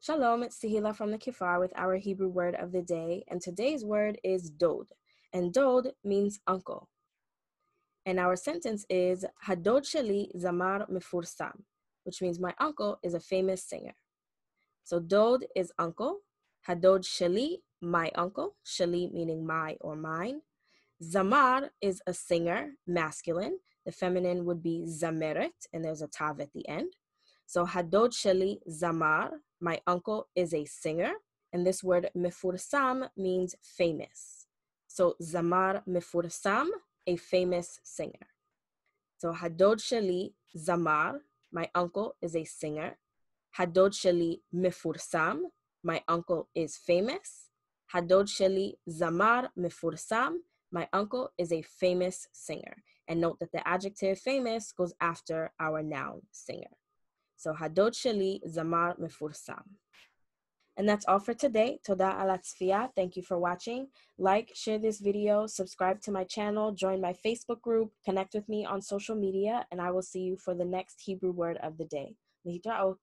Shalom, it's T'helah from the Kefar with our Hebrew word of the day, and today's word is dod, and dod means uncle. And our sentence is Hadod Sheli Zamar Mefursam, which means my uncle is a famous singer. So dod is uncle, Hadod Sheli, my uncle, Sheli meaning my or mine. Zamar is a singer, masculine. The feminine would be Zameret, and there's a tav at the end. So Hadod Sheli Zamar, my uncle is a singer, and this word Mefursam means famous. So Zamar Mefursam, a famous singer. So Hadod Sheli Zamar, my uncle is a singer. Hadod Sheli Mefursam, my uncle is famous. Hadod Sheli Zamar Mefursam, my uncle is a famous singer. And note that the adjective famous goes after our noun singer. So Hadod Sheli Zamar Mefursam. And that's all for today. Toda alatzfia. Thank you for watching. Like, share this video, subscribe to my channel, join my Facebook group, connect with me on social media, and I will see you for the next Hebrew word of the day. Litraot.